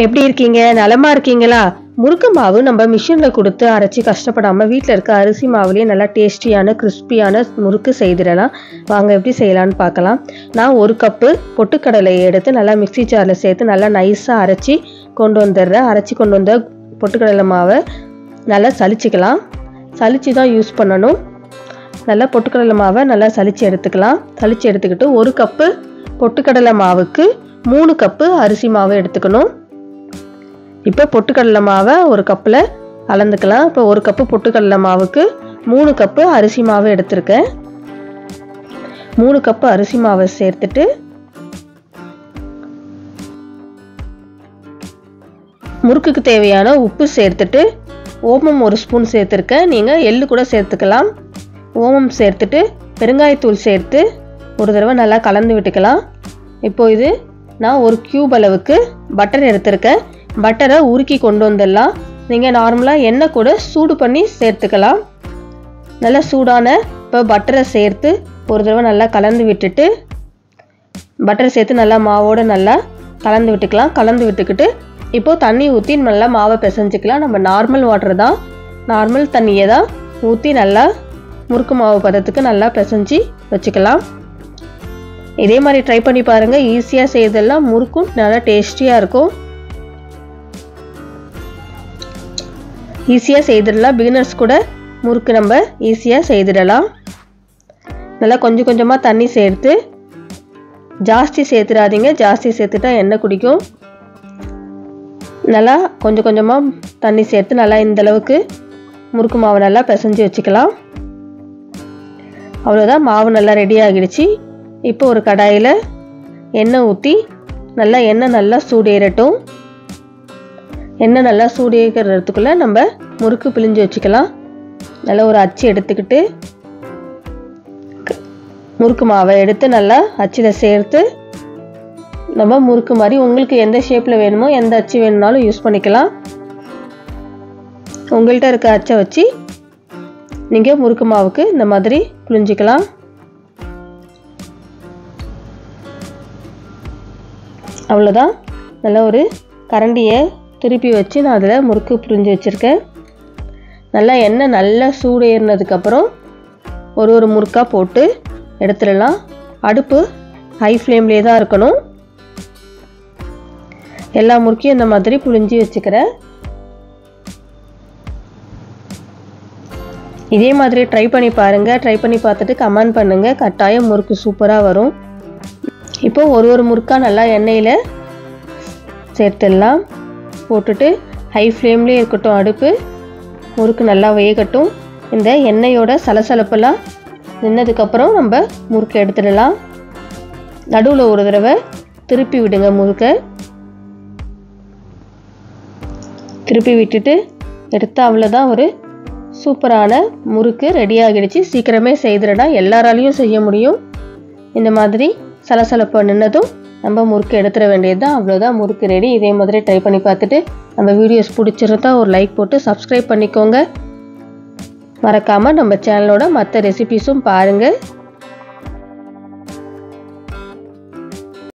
எப்படி இருக்கீங்க? நலமா இருக்கீங்களா? முறுக்கு மாவு நம்ம மிஷினில் கொடுத்து அரைச்சி கஷ்டப்படாமல் வீட்டில் இருக்க அரிசி மாவுலேயே நல்லா டேஸ்டியான கிறிஸ்பியான முறுக்கு செய்திடலாம். வாங்க எப்படி செய்யலான்னு பார்க்கலாம். நான் ஒரு கப்பு பொட்டுக்கடலையை எடுத்து நல்லா மிக்ஸி ஜாரில் சேர்த்து நல்லா நைஸாக அரைச்சி கொண்டு வந்துடுறேன். அரைச்சி கொண்டு வந்த பொட்டுக்கடலை மாவை நல்லா சலிச்சுக்கலாம் சலிச்சு தான் யூஸ் பண்ணணும். நல்லா பொட்டுக்கடலை மாவை நல்லா சலிச்சு எடுத்துக்கலாம். சலிச்சு எடுத்துக்கிட்டு ஒரு கப்பு பொட்டுக்கடலை மாவுக்கு மூணு கப்பு அரிசி மாவு எடுத்துக்கணும். இப்போ பொட்டுக்கடலை மாவை ஒரு கப்பில் அளந்துக்கலாம். இப்போ ஒரு கப்பு பொட்டுக்கடலை மாவுக்கு மூணு கப்பு அரிசி மாவு எடுத்திருக்கேன். மூணு கப்பு அரிசி மாவை சேர்த்துட்டு முறுக்குக்கு தேவையான உப்பு சேர்த்துட்டு ஓமம் ஒரு ஸ்பூன் சேர்த்துருக்கேன். நீங்கள் எள்ளு கூட சேர்த்துக்கலாம். ஓமம் சேர்த்துட்டு பெருங்காயத்தூள் சேர்த்து ஒரு தடவை நல்லா கலந்து விட்டுக்கலாம். இப்போ இது நான் ஒரு க்யூப் அளவுக்கு பட்டர் எடுத்திருக்கேன். பட்டரை உருக்கி கொண்டு வந்துடலாம். நீங்கள் நார்மலாக எண்ணெய் கூட சூடு பண்ணி சேர்த்துக்கலாம். நல்லா சூடான இப்போ பட்டரை சேர்த்து ஒரு தடவை நல்லா கலந்து விட்டுட்டு பட்டரை சேர்த்து நல்லா மாவோடு நல்லா கலந்து விட்டுக்கலாம். கலந்து விட்டுக்கிட்டு இப்போது தண்ணி ஊற்றி நல்லா மாவை பிசைஞ்சிக்கலாம். நம்ம நார்மல் வாட்டர் தான். நார்மல் தண்ணியை தான் ஊற்றி நல்லா முறுக்கு மாவு பதத்துக்கு நல்லா பிசைஞ்சு வச்சுக்கலாம். இதே மாதிரி ட்ரை பண்ணி பாருங்கள் ஈஸியாக செய்தெல்லாம் முறுக்கும் நல்லா டேஸ்டியாக இருக்கும். ஈஸியாக செய்திடலாம். பிகினர்ஸ் கூட முறுக்கு நம்ம ஈஸியாக செய்திடலாம். நல்லா கொஞ்சம் கொஞ்சமாக தண்ணி சேர்த்து ஜாஸ்தி சேர்த்துடாதீங்க. ஜாஸ்தி சேர்த்துட்டா எண்ணெய் குடிக்கும். நல்லா கொஞ்சம் கொஞ்சமாக தண்ணி சேர்த்து நல்லா இந்தளவுக்கு முறுக்கு மாவு நல்லா பிசைஞ்சு வச்சுக்கலாம். அவ்வளோதான் மாவு நல்லா ரெடி ஆகிடுச்சு. இப்போ ஒரு கடாயில் எண்ணெய் ஊற்றி நல்லா எண்ணெய் நல்லா சூடேறட்டும். எண்ணெய் நல்லா சூடேறதுக்குள்ளே நம்ம முறுக்கு பிழிஞ்சு வச்சுக்கலாம். நல்லா ஒரு அச்சு எடுத்துக்கிட்டு முறுக்கு மாவை எடுத்து நல்லா அச்சில் சேர்த்து நம்ம முறுக்கு மாதிரி உங்களுக்கு எந்த ஷேப்பில் வேணுமோ எந்த அச்சு வேணும்னாலும் யூஸ் பண்ணிக்கலாம். உங்கள்கிட்ட இருக்க அச்சை வச்சு நீங்கள் முறுக்கு மாவுக்கு இந்த மாதிரி புழிஞ்சிக்கலாம். அவ்வளோதான் நல்ல ஒரு கரண்டியை திருப்பி வச்சு நான் அதில் முறுக்கு புரிஞ்சு வச்சுருக்கேன். நல்லா எண்ணெய் நல்லா சூடு ஏறினதுக்கப்புறம் ஒரு ஒரு முறுக்காக போட்டு எடுத்துடலாம். அடுப்பு ஹை ஃப்ளேம்லேயே தான் இருக்கணும். எல்லா முறுக்கையும் இந்த மாதிரி புழிஞ்சி வச்சுக்கிறேன். இதே மாதிரி ட்ரை பண்ணி பாருங்கள் ட்ரை பண்ணி பார்த்துட்டு கமெண்ட் பண்ணுங்கள் கட்டாயம் முறுக்கு சூப்பராக வரும். இப்போ ஒரு ஒரு முறுக்காக நல்லா எண்ணெயில் சேர்த்துடலாம். போட்டுட்டு ஹை ஃப்ளேம்லேயே இருக்கட்டும் அடுப்பு. முறுக்கு நல்லா வேகட்டும். இந்த எண்ணெயோட சலசலப்பெல்லாம் நின்னதுக்கப்புறம் நம்ம முறுக்கு எடுத்துடலாம். நடுவில் ஒரு தடவை திருப்பி விடுங்க முறுக்கை. திருப்பி விட்டுட்டு எடுத்து அவ்வளோதான் ஒரு சூப்பரான முறுக்கு ரெடி ஆகிடுச்சு. சீக்கிரமே செய்திடலாம். எல்லாராலையும் செய்ய முடியும். இந்த மாதிரி சலசலப்பு நின்னதும் நம்ம முறுக்கு எடுத்துட வேண்டியது தான் அவ்வளோதான் முறுக்கு ரெடி இதே மாதிரி ட்ரை பண்ணி பார்த்துட்டு நம்ம வீடியோஸ் பிடிச்சிருந்தா ஒரு லைக் போட்டு சப்ஸ்கிரைப் பண்ணிக்கோங்க. மறக்காமல் நம்ம சேனலோட மற்ற ரெசிபீஸும் பாருங்கள்